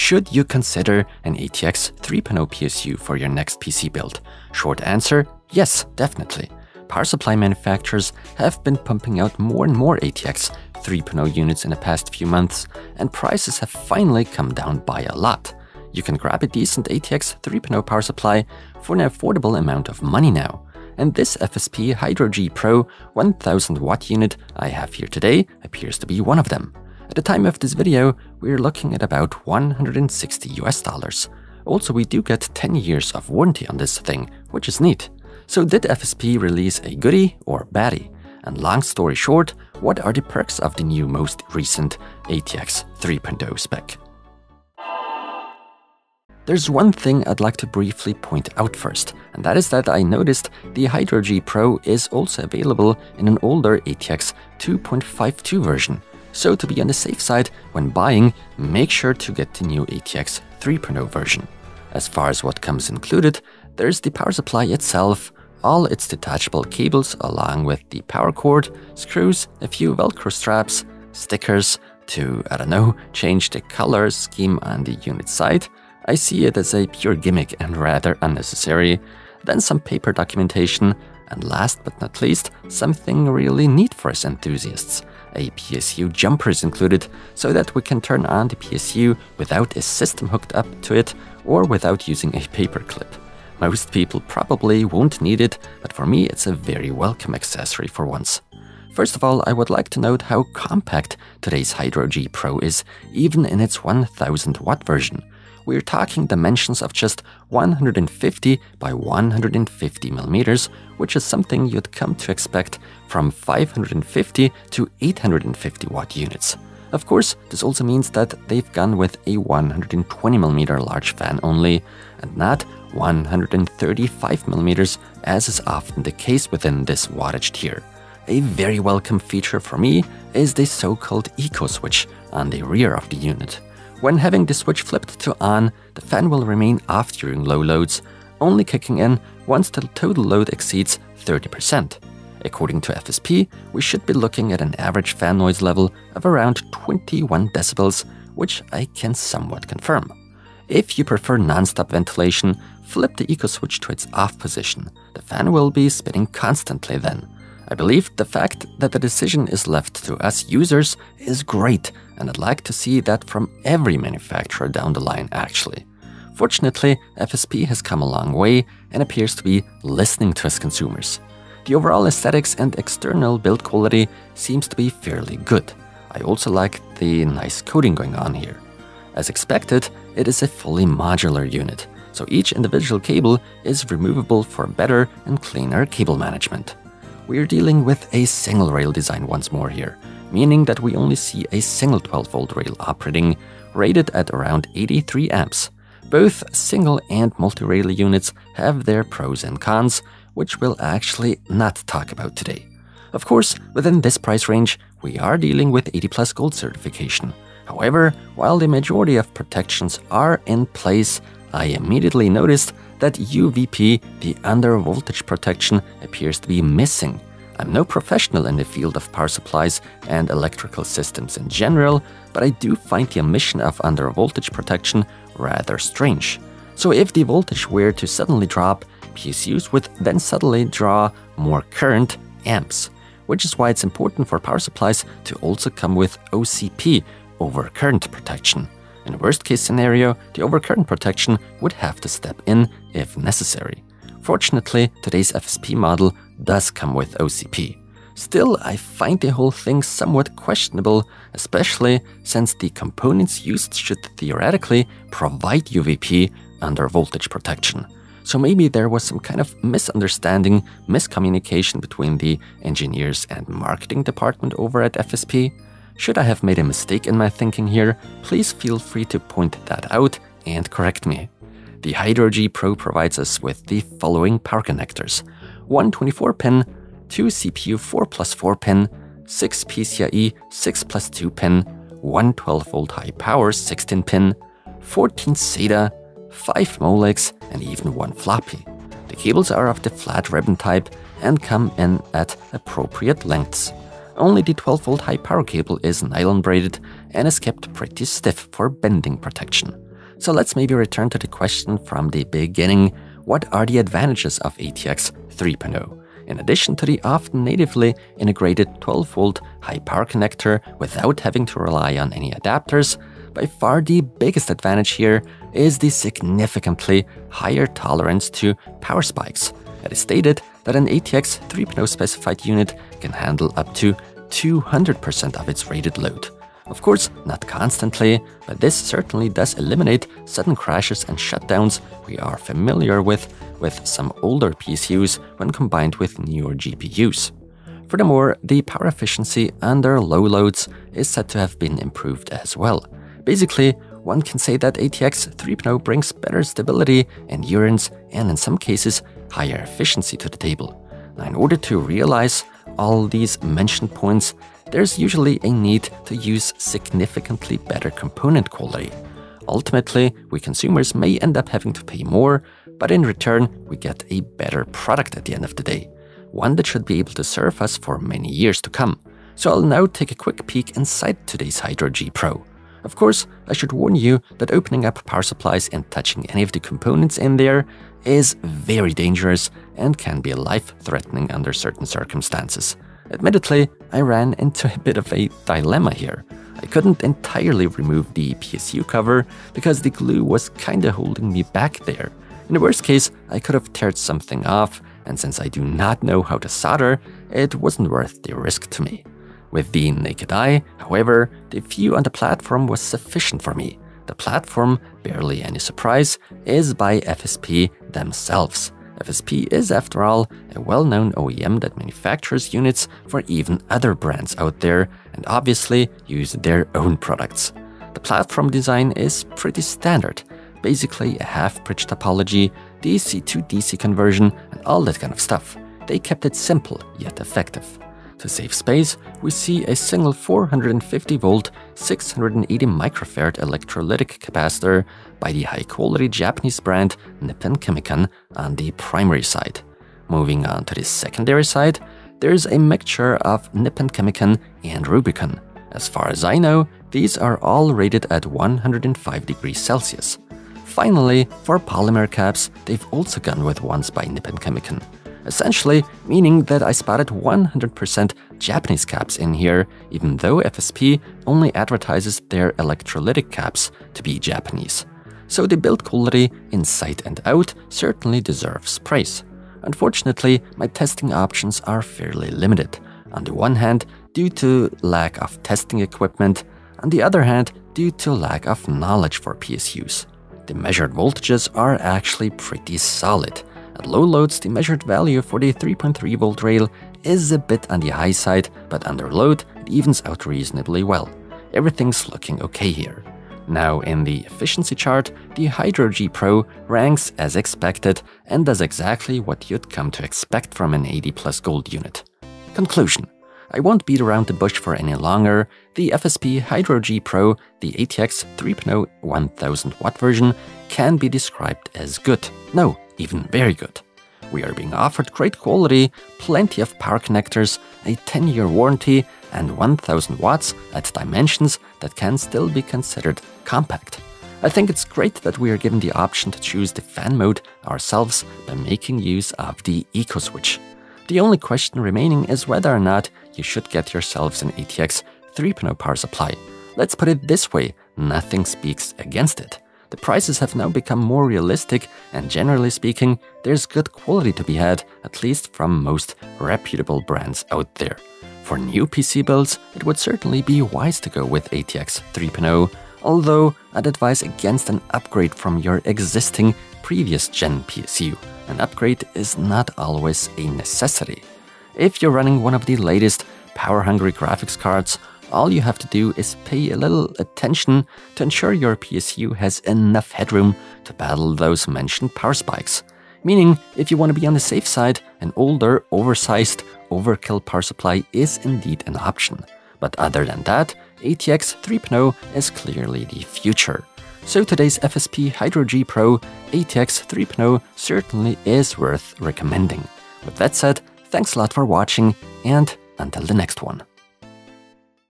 should you consider an ATX 3.0 PSU for your next PC build? Short answer, yes, definitely. Power supply manufacturers have been pumping out more and more ATX 3.0 units in the past few months, and prices have finally come down by a lot. You can grab a decent ATX 3.0 power supply for an affordable amount of money now. And this FSP Hydro G Pro 1000 watt unit I have here today appears to be one of them. At the time of this video, we're looking at about 160 US dollars. Also, we do get 10 years of warranty on this thing, which is neat. So did FSP release a goodie or baddie? And long story short, what are the perks of the new most recent ATX 3.0 spec? There's one thing I'd like to briefly point out first, and that is that I noticed the Hydro G Pro is also available in an older ATX 2.52 version. So to be on the safe side when buying, make sure to get the new ATX 3.0 version. As far as what comes included, there's the power supply itself, all its detachable cables along with the power cord, screws, a few velcro straps, stickers to, I don't know, change the color scheme on the unit side, I see it as a pure gimmick and rather unnecessary. Then some paper documentation, and last but not least, something really neat for us enthusiasts. A PSU jumper is included so that we can turn on the PSU without a system hooked up to it or without using a paperclip. Most people probably won't need it, but for me it's a very welcome accessory for once. First of all, I would like to note how compact today's Hydro G Pro is, even in its 1000 watt version we're talking dimensions of just 150 by 150 millimeters, which is something you'd come to expect from 550 to 850 watt units. Of course, this also means that they've gone with a 120 millimeter large fan only, and not 135 millimeters, as is often the case within this wattage tier. A very welcome feature for me is the so-called eco switch on the rear of the unit. When having the switch flipped to on, the fan will remain off during low loads, only kicking in once the total load exceeds 30%. According to FSP, we should be looking at an average fan noise level of around 21 decibels, which I can somewhat confirm. If you prefer non-stop ventilation, flip the eco switch to its off position. The fan will be spinning constantly then. I believe the fact that the decision is left to us users is great, and I'd like to see that from every manufacturer down the line actually. Fortunately, FSP has come a long way and appears to be listening to us consumers. The overall aesthetics and external build quality seems to be fairly good. I also like the nice coating going on here. As expected, it is a fully modular unit, so each individual cable is removable for better and cleaner cable management we're dealing with a single rail design once more here, meaning that we only see a single 12-volt rail operating, rated at around 83 amps. Both single and multi-rail units have their pros and cons, which we'll actually not talk about today. Of course, within this price range, we are dealing with 80 Plus Gold certification. However, while the majority of protections are in place, I immediately noticed that UVP, the under voltage protection, appears to be missing. I'm no professional in the field of power supplies and electrical systems in general, but I do find the omission of under voltage protection rather strange. So if the voltage were to suddenly drop, PSUs would then suddenly draw more current amps, which is why it's important for power supplies to also come with OCP over current protection. In worst case scenario, the overcurrent protection would have to step in if necessary. Fortunately, today's FSP model does come with OCP. Still, I find the whole thing somewhat questionable, especially since the components used should theoretically provide UVP under voltage protection. So maybe there was some kind of misunderstanding, miscommunication between the engineers and marketing department over at FSP. Should I have made a mistake in my thinking here, please feel free to point that out and correct me. The Hydro G Pro provides us with the following power connectors. One 24-pin, two CPU 4 plus 4 pin, 6 PCIe 6 plus 2 pin, one 12-volt high power 16 pin, 14 SATA, 5 Molex, and even one floppy. The cables are of the flat ribbon type and come in at appropriate lengths. Only the 12 volt high power cable is nylon braided and is kept pretty stiff for bending protection. So let's maybe return to the question from the beginning. What are the advantages of ATX 3.0? In addition to the often natively integrated 12-volt high-power connector without having to rely on any adapters, by far the biggest advantage here is the significantly higher tolerance to power spikes. It is stated that an ATX 3.0 specified unit can handle up to 200% of its rated load. Of course, not constantly, but this certainly does eliminate sudden crashes and shutdowns we are familiar with with some older PSUs when combined with newer GPUs. Furthermore, the power efficiency under low loads is said to have been improved as well. Basically, one can say that ATX 3.0 brings better stability, and endurance, and in some cases, higher efficiency to the table. Now, in order to realize all these mentioned points, there's usually a need to use significantly better component quality. Ultimately, we consumers may end up having to pay more, but in return, we get a better product at the end of the day, one that should be able to serve us for many years to come. So I'll now take a quick peek inside today's Hydro G Pro. Of course, I should warn you that opening up power supplies and touching any of the components in there is very dangerous and can be life-threatening under certain circumstances. Admittedly, I ran into a bit of a dilemma here. I couldn't entirely remove the PSU cover because the glue was kinda holding me back there. In the worst case, I could have teared something off, and since I do not know how to solder, it wasn't worth the risk to me. With the naked eye, however, the view on the platform was sufficient for me. The platform, barely any surprise, is by FSP themselves. FSP is, after all, a well-known OEM that manufactures units for even other brands out there and obviously use their own products. The platform design is pretty standard, basically a half-bridge topology, DC to DC conversion, and all that kind of stuff. They kept it simple yet effective. To save space, we see a single 450 volt, 680 microfarad electrolytic capacitor by the high-quality Japanese brand Nippon Chemi-Con on the primary side. Moving on to the secondary side, there's a mixture of Nippon Chemi-Con and Rubycon. As far as I know, these are all rated at 105 degrees Celsius. Finally, for polymer caps, they've also gone with ones by Nippon Chemi-Con essentially meaning that I spotted 100% Japanese caps in here, even though FSP only advertises their electrolytic caps to be Japanese. So the build quality inside and out certainly deserves praise. Unfortunately, my testing options are fairly limited. On the one hand, due to lack of testing equipment, on the other hand, due to lack of knowledge for PSUs. The measured voltages are actually pretty solid, at low loads, the measured value for the 3.3 volt rail is a bit on the high side, but under load, it evens out reasonably well. Everything's looking okay here. Now, in the efficiency chart, the Hydro G Pro ranks as expected and does exactly what you'd come to expect from an 80 plus gold unit. Conclusion I won't beat around the bush for any longer. The FSP Hydro G Pro, the ATX 3.0 1000 watt version, can be described as good. No, even very good. We are being offered great quality, plenty of power connectors, a 10 year warranty, and 1000 watts at dimensions that can still be considered compact. I think it's great that we are given the option to choose the fan mode ourselves by making use of the EcoSwitch. The only question remaining is whether or not you should get yourselves an ATX 3.0 power supply. Let's put it this way, nothing speaks against it. The prices have now become more realistic, and generally speaking, there's good quality to be had, at least from most reputable brands out there. For new PC builds, it would certainly be wise to go with ATX 3.0, although I'd advise against an upgrade from your existing previous gen PSU. An upgrade is not always a necessity. If you're running one of the latest power-hungry graphics cards all you have to do is pay a little attention to ensure your PSU has enough headroom to battle those mentioned power spikes. Meaning, if you want to be on the safe side, an older, oversized, overkill power supply is indeed an option. But other than that, ATX 3.0 is clearly the future. So today's FSP Hydro G Pro ATX 3.0 certainly is worth recommending. With that said, thanks a lot for watching and until the next one.